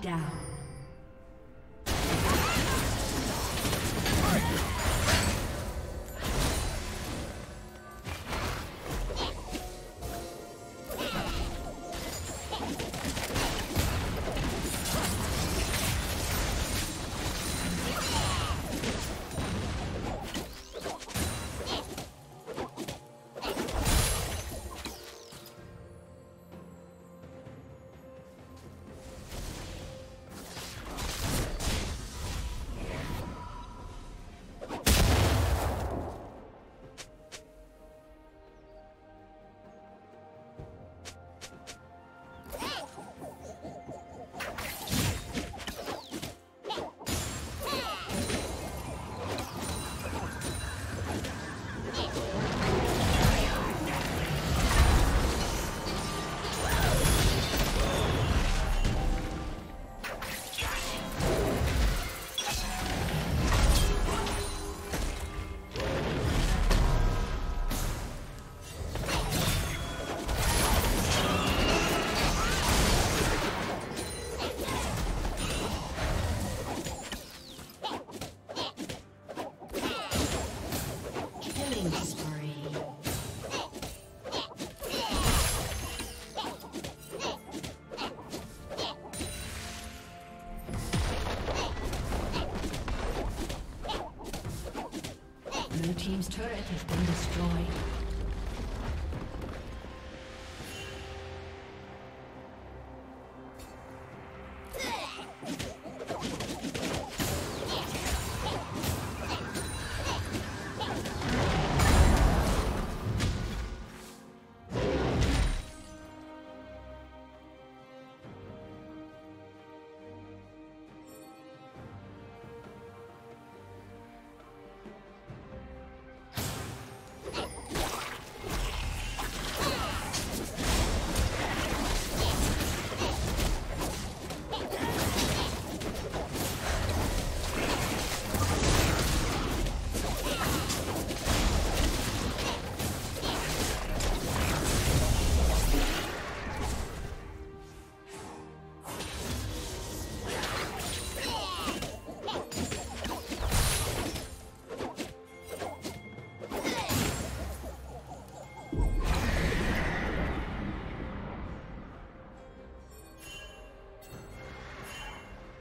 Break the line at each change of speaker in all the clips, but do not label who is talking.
Down. Has been destroyed.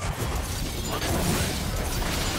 Let's go.